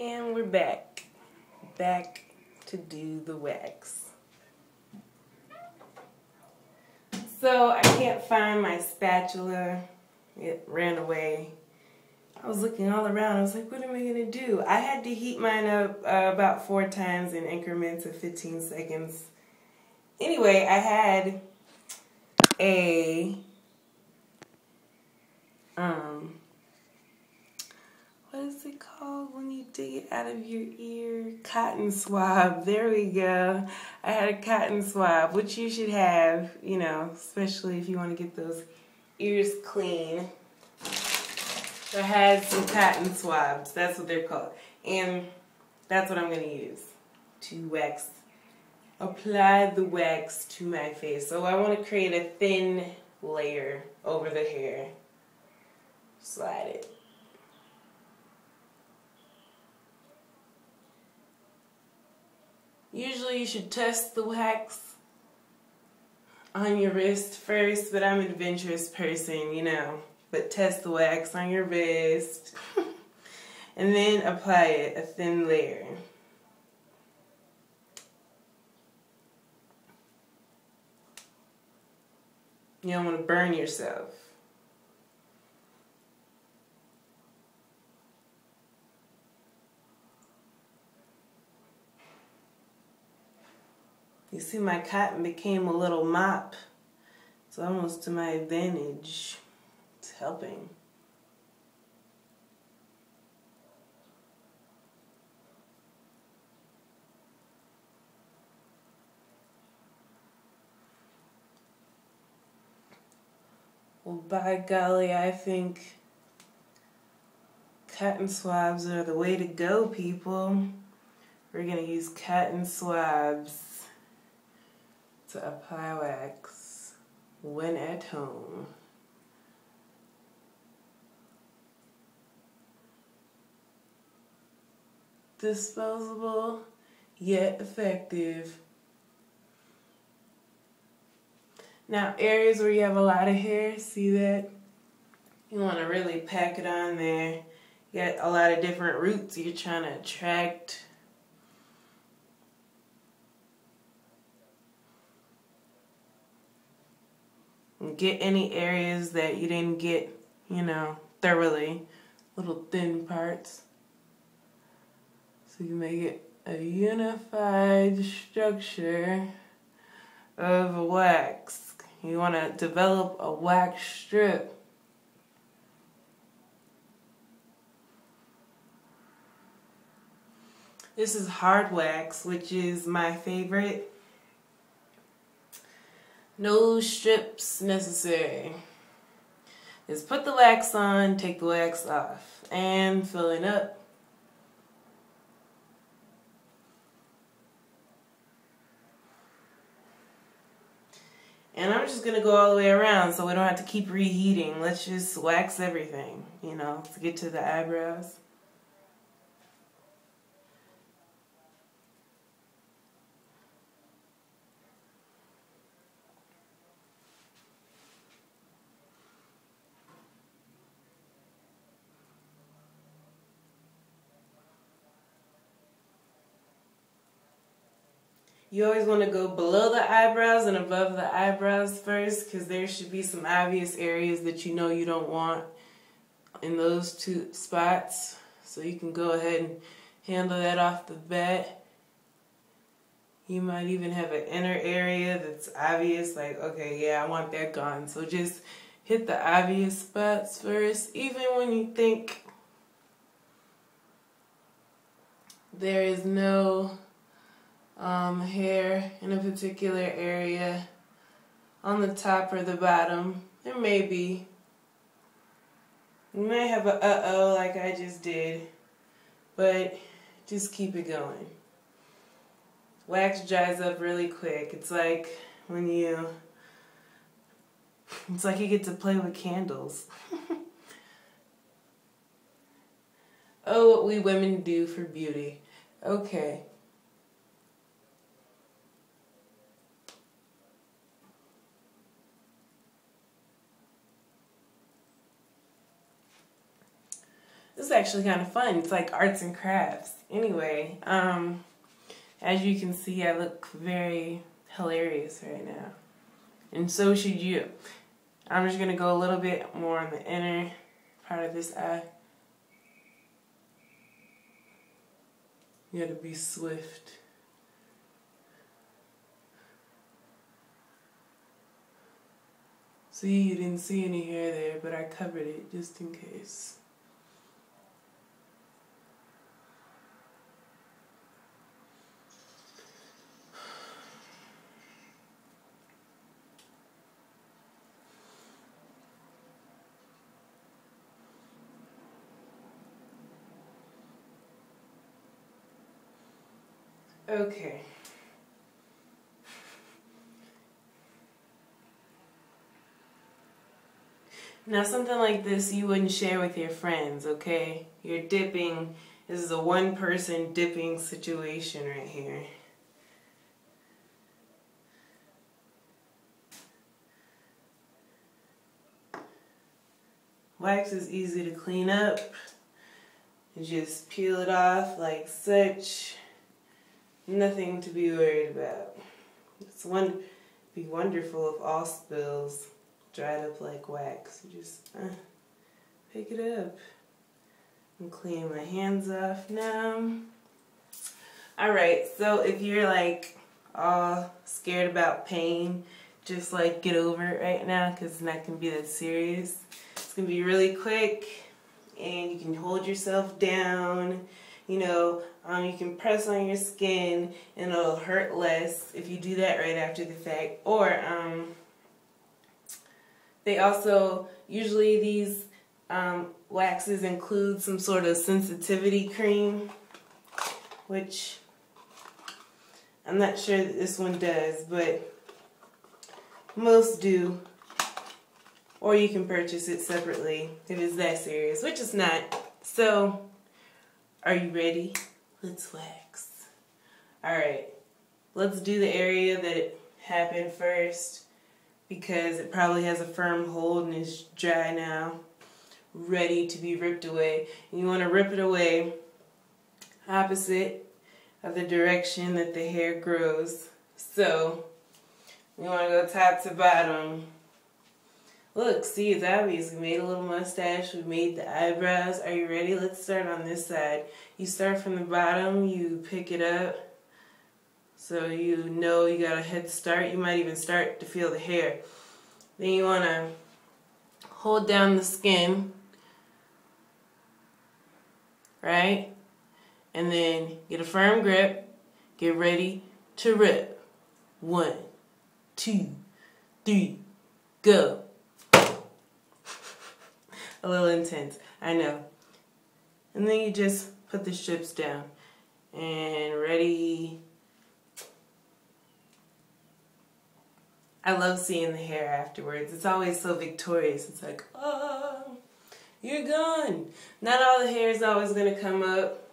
And we're back. Back to do the wax. So I can't find my spatula. It ran away. I was looking all around. I was like, what am I going to do? I had to heat mine up uh, about four times in increments of 15 seconds. Anyway, I had a um is it called when you dig it out of your ear? Cotton swab. There we go. I had a cotton swab, which you should have, you know, especially if you want to get those ears clean. So I had some cotton swabs. That's what they're called. And that's what I'm going to use to wax, apply the wax to my face. So I want to create a thin layer over the hair. Slide it. Usually you should test the wax on your wrist first, but I'm an adventurous person, you know. But test the wax on your wrist and then apply it a thin layer. You don't want to burn yourself. You see my cotton became a little mop. It's almost to my advantage. It's helping. Well, by golly, I think cotton swabs are the way to go, people. We're going to use cotton swabs to apply wax when at home. Disposable yet effective. Now, areas where you have a lot of hair, see that? You want to really pack it on there. You got a lot of different roots you're trying to attract get any areas that you didn't get, you know, thoroughly, little thin parts. So you make it a unified structure of wax. You want to develop a wax strip. This is hard wax, which is my favorite. No strips necessary. Just put the wax on, take the wax off, and fill it up. And I'm just to go all the way around so we don't have to keep reheating. Let's just wax everything, you know, to get to the eyebrows. You always want to go below the eyebrows and above the eyebrows first because there should be some obvious areas that you know you don't want in those two spots. So you can go ahead and handle that off the bat. You might even have an inner area that's obvious, like, okay, yeah, I want that gone. So just hit the obvious spots first, even when you think there is no um, hair in a particular area on the top or the bottom. There may be. You may have a uh-oh like I just did, but just keep it going. Wax dries up really quick. It's like when you, it's like you get to play with candles. oh, what we women do for beauty. Okay. This is actually kind of fun. It's like arts and crafts. Anyway, um, as you can see, I look very hilarious right now. And so should you. I'm just going to go a little bit more on the inner part of this eye. You gotta be swift. See, you didn't see any hair there, but I covered it just in case. Okay. Now something like this you wouldn't share with your friends, okay? You're dipping, this is a one person dipping situation right here. Wax is easy to clean up. You just peel it off like such. Nothing to be worried about. It's one be wonderful if all spills dried up like wax. You just uh, pick it up. I'm cleaning my hands off now. Alright, so if you're like all scared about pain, just like get over it right now because it's not going to be that serious. It's going to be really quick and you can hold yourself down. You know, um, you can press on your skin and it'll hurt less if you do that right after the fact. Or um, they also, usually these um, waxes include some sort of sensitivity cream, which I'm not sure that this one does, but most do. Or you can purchase it separately if it's that serious, which it's not. So, are you ready? Let's wax. Alright, let's do the area that happened first because it probably has a firm hold and is dry now, ready to be ripped away. And you want to rip it away opposite of the direction that the hair grows. So, we want to go top to bottom. Look, see, it's obvious. We made a little mustache. We made the eyebrows. Are you ready? Let's start on this side. You start from the bottom. You pick it up. So you know you got a head start. You might even start to feel the hair. Then you want to hold down the skin. Right? And then get a firm grip. Get ready to rip. One, two, three, go. A little intense, I know. And then you just put the strips down. And ready. I love seeing the hair afterwards. It's always so victorious. It's like, oh, you're gone. Not all the hair is always going to come up.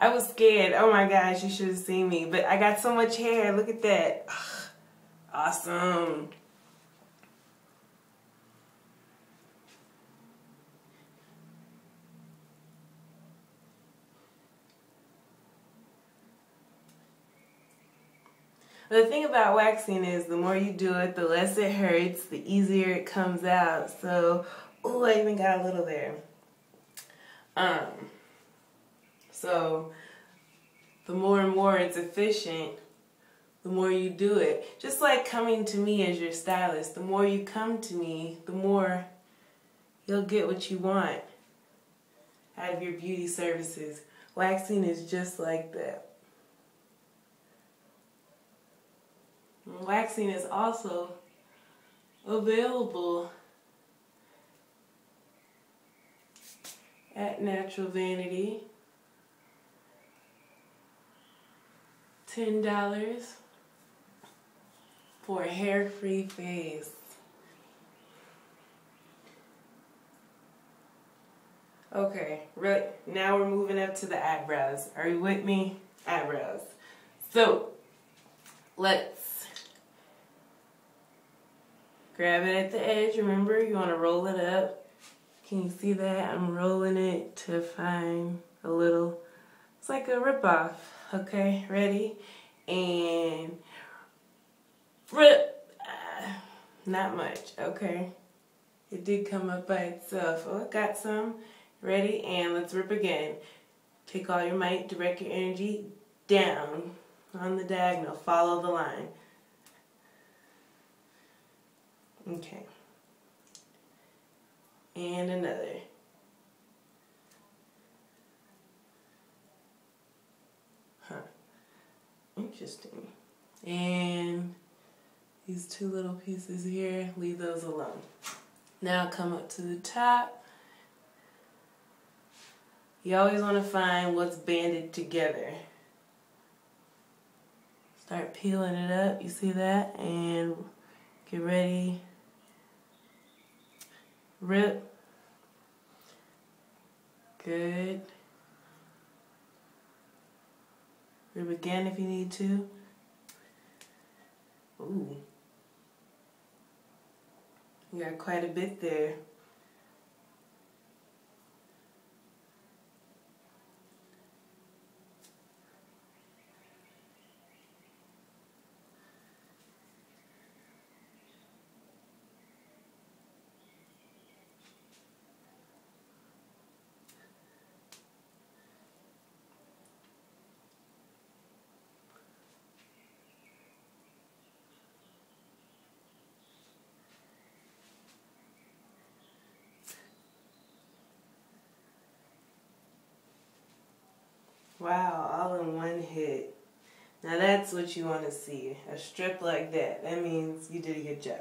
I was scared. Oh my gosh, you should have seen me. But I got so much hair. Look at that. Awesome. The thing about waxing is the more you do it, the less it hurts, the easier it comes out. So, oh, I even got a little there. Um, so the more and more it's efficient, the more you do it. Just like coming to me as your stylist, the more you come to me, the more you'll get what you want out of your beauty services. Waxing is just like that. Waxing is also available at Natural Vanity. $10 for a hair-free face. Okay, right now we're moving up to the eyebrows. Are you with me? Eyebrows. So, let's grab it at the edge. Remember, you want to roll it up. Can you see that? I'm rolling it to find a little, it's like a rip off. Okay, ready? And rip. Uh, not much, okay? It did come up by itself. Oh, got some. Ready? And let's rip again. Take all your might, direct your energy down on the diagonal. Follow the line. Okay. And another. Interesting. And these two little pieces here, leave those alone. Now come up to the top you always want to find what's banded together. Start peeling it up, you see that? And get ready. Rip. Good. Rip again if you need to. Ooh. You got quite a bit there. Wow, all in one hit. Now that's what you want to see. A strip like that. That means you did a good job.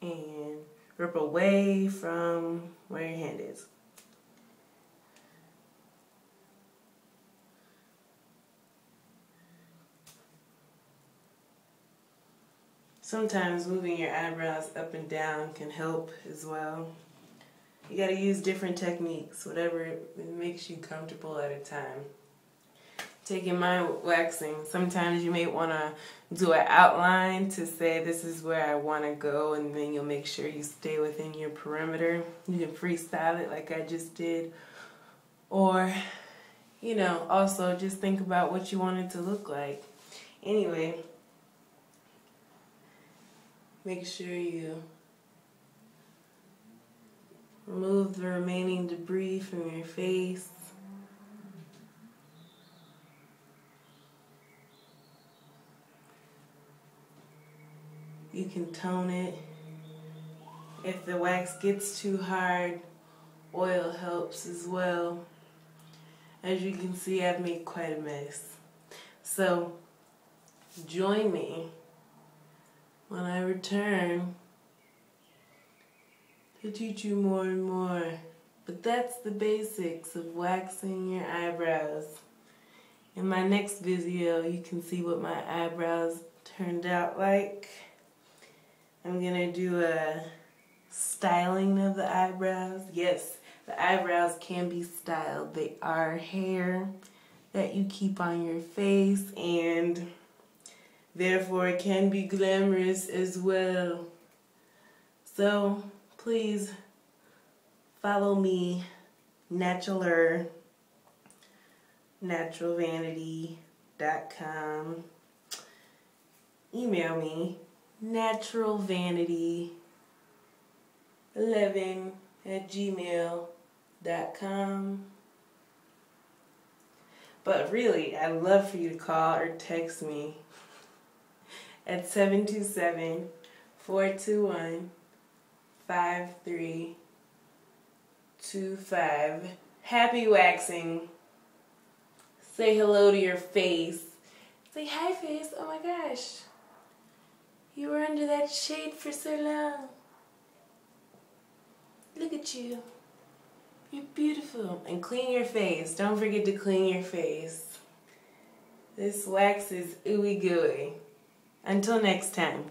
And rip away from where your hand is. Sometimes moving your eyebrows up and down can help as well. You got to use different techniques, whatever makes you comfortable at a time. Taking my waxing, sometimes you may want to do an outline to say this is where I want to go and then you'll make sure you stay within your perimeter. You can freestyle it like I just did. Or, you know, also just think about what you want it to look like. Anyway, Make sure you remove the remaining debris from your face. You can tone it. If the wax gets too hard, oil helps as well. As you can see, I've made quite a mess. So, join me when I return to teach you more and more. But that's the basics of waxing your eyebrows. In my next video, you can see what my eyebrows turned out like. I'm gonna do a styling of the eyebrows. Yes, the eyebrows can be styled. They are hair that you keep on your face and Therefore, it can be glamorous as well. So, please follow me, Natural naturalvanity.com. Email me, naturalvanity11 at gmail.com. But really, I'd love for you to call or text me at 727 421 5320. two, five. Happy waxing. Say hello to your face. Say hi, face. Oh my gosh. You were under that shade for so long. Look at you. You're beautiful. And clean your face. Don't forget to clean your face. This wax is ooey gooey. Until next time.